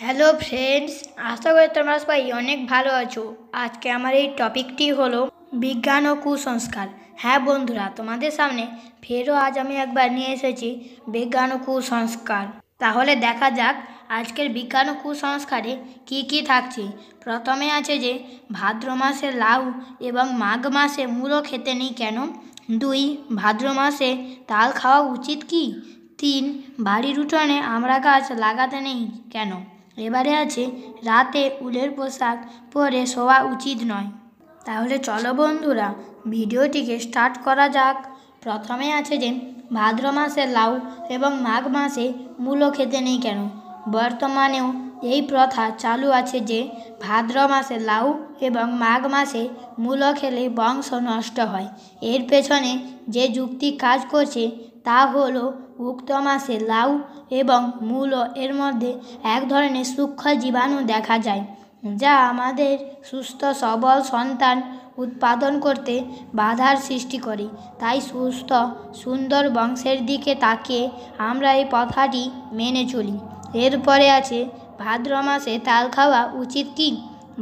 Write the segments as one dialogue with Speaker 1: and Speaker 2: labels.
Speaker 1: Hello friends আশা করি তোমরা সবাই অনেক ভালো আছো। আজকে আমার এই টপিকটি হলো বিজ্ঞান ও কুসংস্কার। হ্যাঁ বন্ধুরা, তোমাদের সামনে ফেরও আজ আমি একবার নিয়ে এসেছি বিজ্ঞান ও কুসংস্কার। তাহলে দেখা যাক আজকের বিজ্ঞান ও কুসংস্কারে কি কি থাকছে। প্রথমে আছে যে, ভাদ্র মাসে লাউ এবং মাঘ মাসে মূলো খেতে নেই কেন? দুই, ভাদ্র মাসে তাল খাওয়া উচিত কি? তিন, বাড়ির উঠোনে আমরা গাছ লাগাতে নেই কেন? এবারে আছে রাতে উলের পোশাক পরে শোয়া উচিত নয়। তাহলে চলো বন্ধুরা, ভিডিওটিকে স্টার্ট করা যাক। প্রথমে আছে যে, ভাদ্র মাসে লাউ এবং মাঘ মাসে মূলো খেতে নেই কেন? বর্তমানেও এই প্রথা চালু আছে যে ভাদ্র মাসে লাউ এবং মাঘ মাসে মূলো খেলে বংশ নষ্ট হয়। এর পেছনে যে যুক্তি কাজ করছে তা হলো উক্ত মাসে লাউ এবং মূলো এর মধ্যে এক ধরনের সূক্ষ্ম জীবাণু দেখা যায়, যা আমাদের সুস্থ সবল সন্তান উৎপাদন করতে বাধার সৃষ্টি করে। তাই সুস্থ, সুন্দর বংশের দিকে তাকিয়ে আমরা এই প্রথাটি মেনে চলি। এরপরে আছে ভাদ্র মাসে তাল খাওয়া উচিত কি?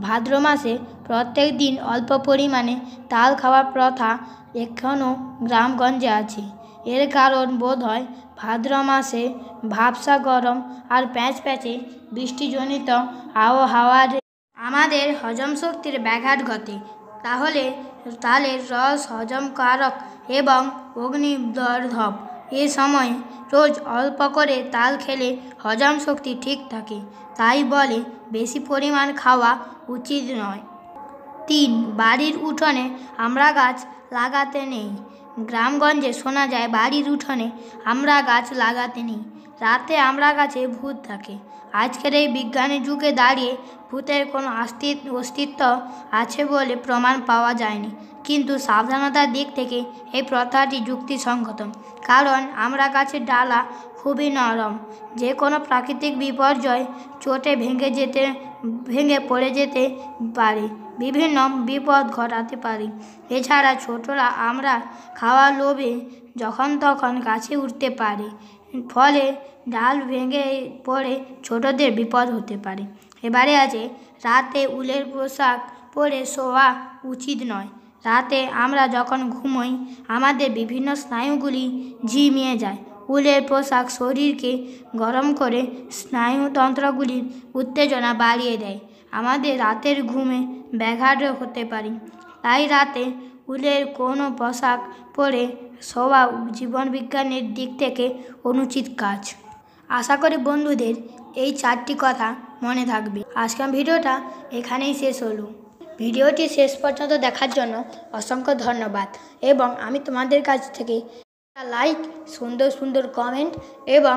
Speaker 1: ভাদ্র মাসে প্রত্যেক দিন অল্প পরিমাণে তাল খাওয়ার প্রথা এখনও গ্রামগঞ্জে আছে। এর কারণ বোধ হয় ভাদ্র মাসে ভাবসা গরম আর প্যাঁচ প্যাঁচে বৃষ্টিজনিত আবহাওয়ার আমাদের হজম শক্তির ব্যাঘাত ঘটে। তাহলে তালের রস হজমকারক এবং অগ্নিবর্ধক এ সময় রোজ অল্প করে তাল খেলে হজম শক্তি ঠিক থাকে। তাই বলে বেশি পরিমাণ খাওয়া উচিত নয়। তিন, বাড়ির উঠোনে আমরা গাছ লাগাতে নেই। গ্রামগঞ্জে শোনা যায় বাড়ির উঠোনে আমরা গাছ লাগাতে নেই। রাতে আমরা গাছে ভূত থাকে আজকের এই বিজ্ঞানের যুগে দাঁড়িয়ে ভূতের কোনো অস্তিত্ব আছে বলে প্রমাণ পাওয়া যায়নি। কিন্তু সাবধানতার দিক থেকে এই প্রথাটি যুক্তিসঙ্গত। কারণ আমরা গাছের ডালা খুবই নরম। যে কোনো প্রাকৃতিক বিপর্যয় চোটে ভেঙে যেতে ভেঙে পড়ে যেতে পারে। বিভিন্ন বিপদ ঘটাতে পারি। এছাড়া ছোটরা আমরা খাওয়া লোভে যখন তখন গাছে উঠতে পারে। ফলে ডাল ভেঙে পড়ে ছোটদের বিপদ হতে পারে। এবারে আছে রাতে উলের পোশাক পরে শোয়া উচিত নয়। রাতে আমরা যখন ঘুমোই, আমাদের বিভিন্ন স্নায়ুগুলি ঝিমিয়ে যায়। উলের পোশাক শরীরকে গরম করে স্নায়ুতন্ত্রগুলির উত্তেজনা বাড়িয়ে দেয়। আমাদের রাতের ঘুমে ব্যাঘাত হতে পারে। তাই রাতে উলের কোনো পোশাক পরে শোয়া জীবনবিজ্ঞানের দিক থেকে অনুচিত কাজ। আশা করি বন্ধুদের এই চারটি কথা মনে থাকবে। আজকের ভিডিওটা এখানেই শেষ হলো। ভিডিওটি শেষ পর্যন্ত দেখার জন্য অসংখ্য ধন্যবাদ এবং আমি তোমাদের কাছ থেকে লাইক সুন্দর সুন্দর কমেন্ট এবং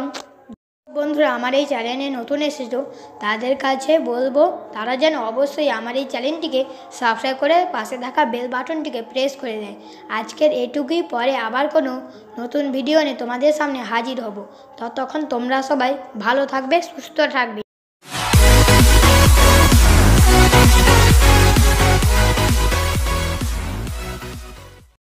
Speaker 1: বন্ধুরা, আমার এই চ্যানেলে নতুন এসেছ, তাদের কাছে বলব, তারা যেন অবশ্যই আমার এই চ্যানেলটিকে সাবস্ক্রাইব করে পাশে থাকা বেল বাটনটিকে প্রেস করে দেয়। আজকের এটুকুই, পরে আবার কোনো নতুন ভিডিও নিয়ে তোমাদের সামনে হাজির হব। ততক্ষণ তোমরা সবাই ভালো থাকবে, সুস্থ থাকবে।